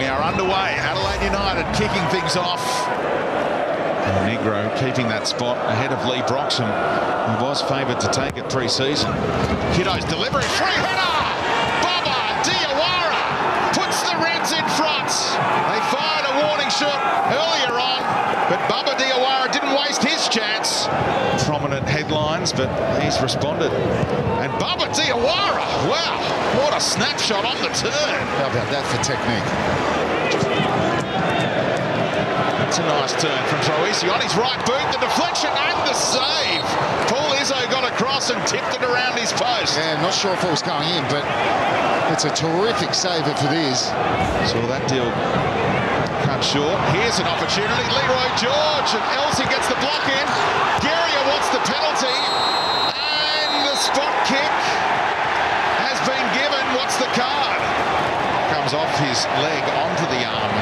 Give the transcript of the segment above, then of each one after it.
we are underway. Adelaide United kicking things off. Nigro keeping that spot ahead of Leigh Broxham, who was favoured to take it pre-season. Kitto's delivery, free header! Baba Diawara puts the Reds in front. They fired a warning shot earlier on, but Baba Diawara didn't waste his chance. Prominent headlines, but he's responded. And Baba Diawara, wow, what a snapshot on the turn. How about that for technique? It's a nice turn from Troisi on his right boot, the deflection and the save. Paul Izzo got across and tipped it around his post. Yeah, not sure if it was going in, but it's a terrific save if it is. Saw that deal short. Here's an opportunity. Leroy George and Elsey gets the block in. Geria wants the penalty. And the spot kick has been given. What's the card? Comes off his leg onto the arm.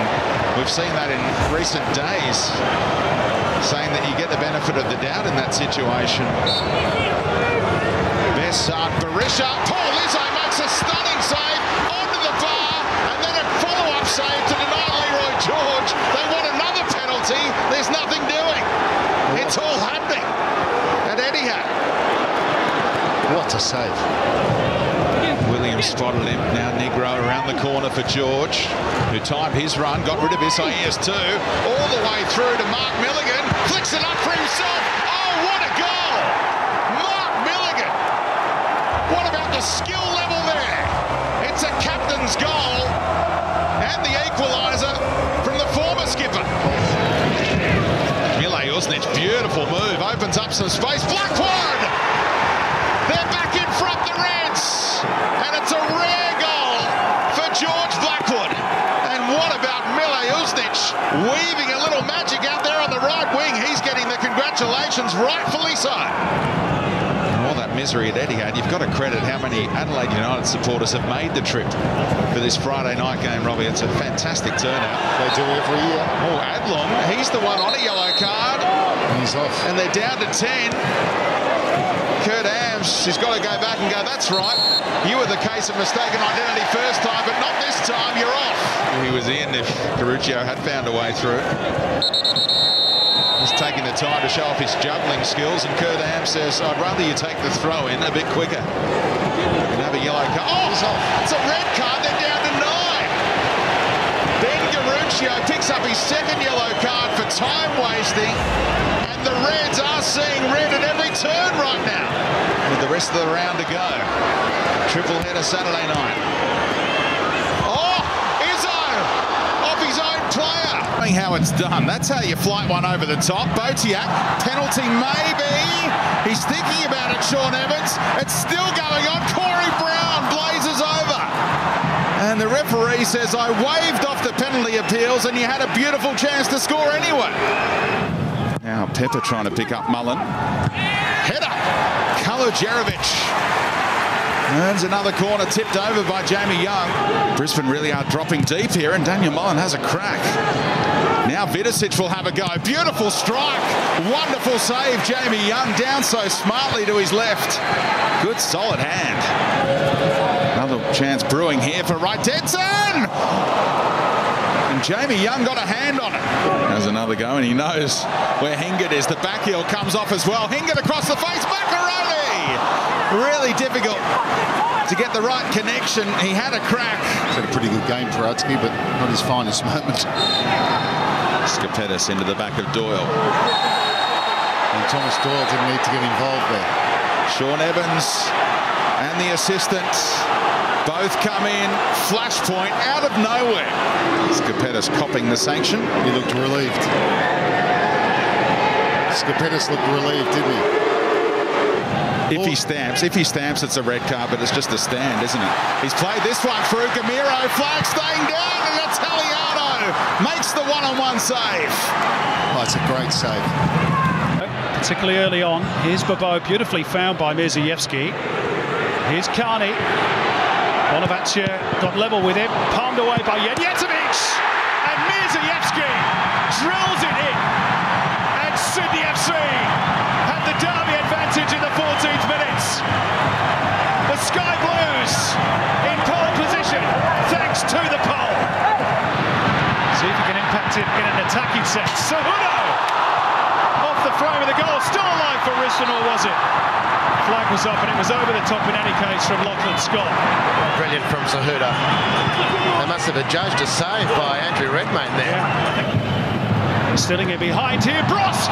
We've seen that in recent days, saying that you get the benefit of the doubt in that situation. Besart Berisha. Paul Izzo makes a stunning save onto the bar, and then a follow-up save to deny Leroy George. They want another penalty. There's nothing doing. It's all happening at Etihad. What a save. Williams spotted him. Now Nigro around the corner for George, who timed his run, got rid of Isaias too, all the way through to Mark Milligan, flicks it up for himself. Oh, what a goal! Mark Milligan! What about the skill level there? It's a captain's goal and the equaliser from the former skipper. Mileusnic, beautiful move, opens up some space. Blackwood! They're back in front, the Reds! And it's a rare goal for George Blackwood. And what about Mileusnic weaving a little magic out there on the right wing? He's getting the congratulations, rightfully so. And all that misery at Etihad, you've got to credit how many Adelaide United supporters have made the trip for this Friday night game, Robbie. It's a fantastic turnout. They do every year. Oh, Adlong, he's the one on a yellow card. He's off. And they're down to 10. Kurt Ams, he's got to go back and go, that's right. You were the case of mistaken identity first time, but not this time, you're off. He was in if Garuccio had found a way through. He's taking the time to show off his juggling skills, and Kurt Ams says, I'd rather you take the throw in a bit quicker. Have a yellow card. Oh, it's a red card, they're down to nine. Ben Garuccio picks up his second yellow card for time wasting, and the Reds are seeing red at every turn right now. With the rest of the round to go. Triple header Saturday night. Oh, Izzo! Off his own player. How it's done. That's how you flight one over the top. Botiak, penalty maybe. He's thinking about it, Sean Evans. It's still going on. Corey Brown blazes over. And the referee says, I waved off the penalty appeals and you had a beautiful chance to score anyway. Now Pepper trying to pick up Mullen. Header. Kaluderovic. Earns another corner tipped over by Jamie Young. Brisbane really are dropping deep here and Daniel Mullen has a crack. Now Vidosic will have a go. Beautiful strike. Wonderful save. Jamie Young down so smartly to his left. Good solid hand. Another chance brewing here for Wright. And Jamie Young got a hand on it. There's another go and he knows where Hingard is. The back heel comes off as well. Hingard across the face. Maccarone. Really difficult to get the right connection. He had a crack. He's had a pretty good game for Utsky, but not his finest moment. Skapetis into the back of Doyle. And Thomas Doyle didn't need to get involved there. Sean Evans and the assistant both come in. Flashpoint out of nowhere. Skapetis copping the sanction. He looked relieved. Skapetis looked relieved, didn't he? If he stamps, if he stamps, it's a red card, but it's just a stand, isn't it? He's played this one through. Gamiro, flag staying down, and Italiano makes the one-on-one save. Oh, it's a great save. Particularly early on. Here's Bobo, beautifully found by Mierzejewski. Here's Carney. Bonaventure got level with him, palmed away by Janjetovic. And Mierzejewski drills it in. And Sydney FC had the derby advantage in the 14th minutes. The Sky Blues in pole position thanks to the pole. See if he can impact it in an attacking sense. Cejudo frame the goal. Still alive for Risdon, or was it? Flag was up and it was over the top in any case from Lachlan Scott. Brilliant from Cejudo. They must have adjudged a save by Andrew Redmayne there. Yeah. Stilling it behind here, Brosque!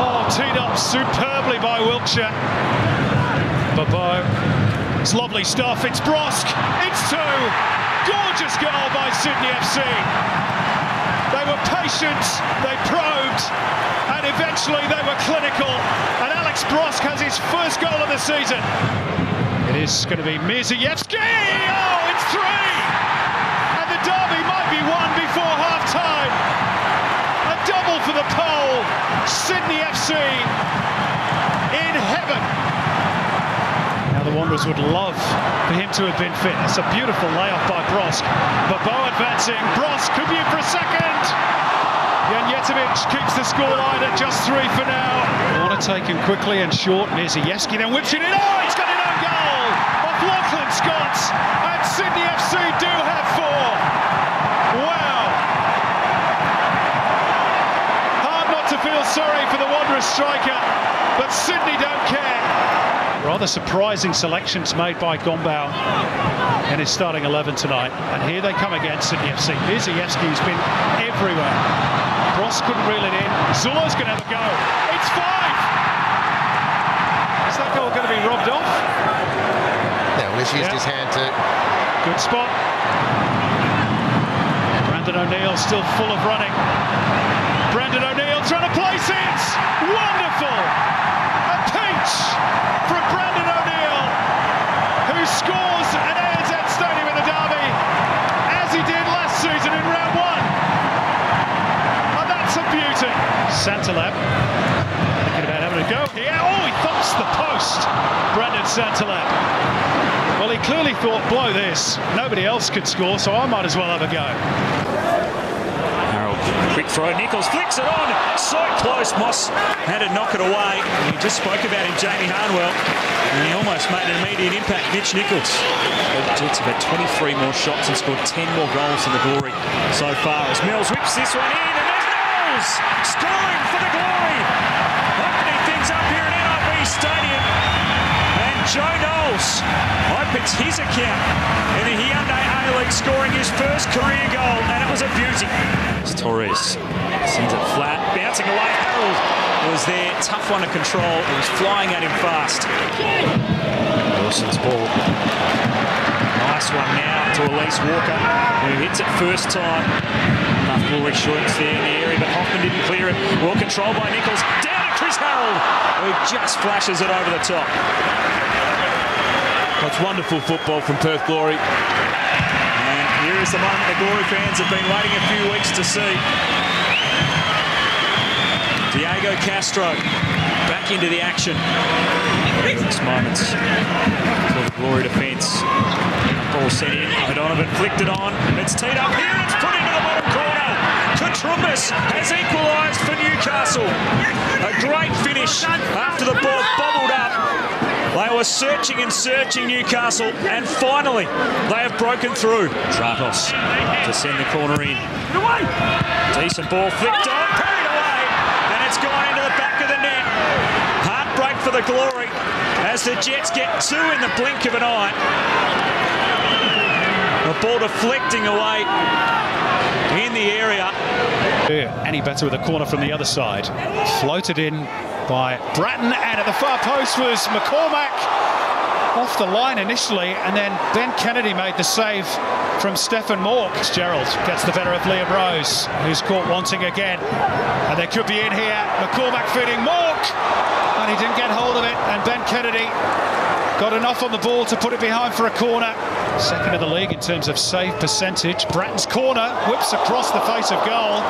Oh, teed up superbly by Wilkshire. Bobo. It's lovely stuff. It's Brosque. It's two. Gorgeous goal by Sydney FC. They were patient, they probed, and eventually they were clinical. And Alex Brosque has his first goal of the season. It is going to be Mierzejewski. Oh, it's three! And the derby might be won before half time. A double for the pole. Sydney FC in heaven. Now the Wanderers would love for him to have been fit. It's a beautiful layoff by Brosque. Bobo advancing. Brosque could be in for a second. Janjetovic keeps the scoreline at just three for now. Corner taken quickly and short. Mierzejewski then whips it in. Oh, he's got an own goal Lachlan Scott. And Sydney FC do have four. Wow. Hard not to feel sorry for the Wanderers striker, but Sydney don't care. Rather surprising selections made by Gombau and his starting 11 tonight. And here they come again, Sydney FC. Mierzejewski's been everywhere. Ross couldn't reel it in. Zullo's going to have a go. It's five! Is that goal going to be robbed off? Yeah, well, he's used Yeah. his hand to Good spot. Brandon O'Neill still full of running. Brandon O'Neill trying to place it. Wonderful. A from Brandon O'Neill, who scores at ANZ Stadium in the derby, as he did last season in round one. And that's a beauty. Santalab thinking about having a go. Yeah, oh, he thumps the post. Brandon Santalab. Well, he clearly thought, blow this. Nobody else could score, so I might as well have a go. Quick throw. Nichols flicks it on. So close. Moss had to knock it away. We just spoke about him, Jamie Harnwell, and he almost made an immediate impact. Mitch Nichols. The Jets have had 23 more shots and scored 10 more goals in the glory so far. As Mills whips this one in, and there's Mills scoring for the glory. Opening things up here at NIB Stadium. Joe Knowles opens his account in the Hyundai A-League scoring his first career goal and it was a beauty. It's Torres sends it flat, bouncing away. Harold was there, tough one to control. It was flying at him fast. Wilson's ball. Nice one now to Elise Walker, who hits it first time. Enough glory shorts there in the area, but Hoffman didn't clear it. Well controlled by Nichols. Down Chris Harold, who just flashes it over the top. That's wonderful football from Perth Glory. And here is the moment the Glory fans have been waiting a few weeks to see. Diego Castro back into the action. Six moments for the Glory defence. Ball sent in. O'Donovan flicked it on. It's teed up here. It's put into the bottom corner. Katrumbis has equalised for Newcastle. Great finish after the ball bobbled up. They were searching and searching Newcastle, and finally they have broken through. Tratos to send the corner in. Decent ball flicked on, carried away, and it's gone into the back of the net. Heartbreak for the glory as the Jets get two in the blink of an eye. The ball deflecting away in the area. Any better with a corner from the other side. Floated in by Brattan, and at the far post was McCormack. Off the line initially, and then Ben Kennedy made the save from Stefan Mauk. Gerald gets the better of Liam Rose, who's caught wanting again. And they could be in here. McCormack feeding Mauk, and he didn't get hold of it. And Ben Kennedy got enough on the ball to put it behind for a corner. Second of the league in terms of save percentage. Brattan's corner whips across the face of goal.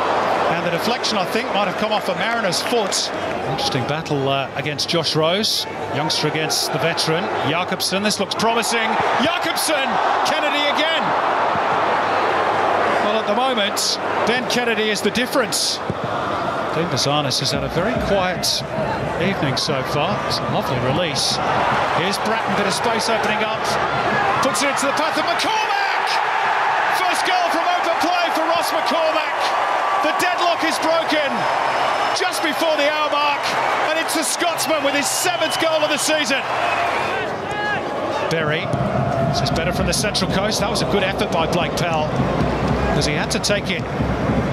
And the deflection, I think, might have come off a Mariner's foot. Interesting battle uh, against Josh Rose. Youngster against the veteran. Jakobsen, this looks promising. Jakobsen! Kennedy again! Well, at the moment, Ben Kennedy is the difference. Dean Bouzanis has had a very quiet evening so far. It's a lovely release. Here's Bratton, bit of space opening up. Puts it into the path of McCormack! First goal from open play for Ross McCormack. The deadlock is broken just before the hour mark, and it's the Scotsman with his seventh goal of the season. Berry is better from the Central Coast. That was a good effort by Blake Powell because he had to take it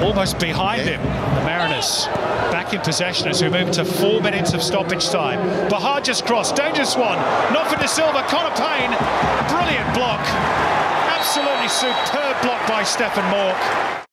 almost behind yeah. him. The Mariners back in possession as we move to four minutes of stoppage time. Bahar just crossed, dangerous one, not for De Silva, Connor Pain, brilliant block. Absolutely superb block by Stefan Mauk.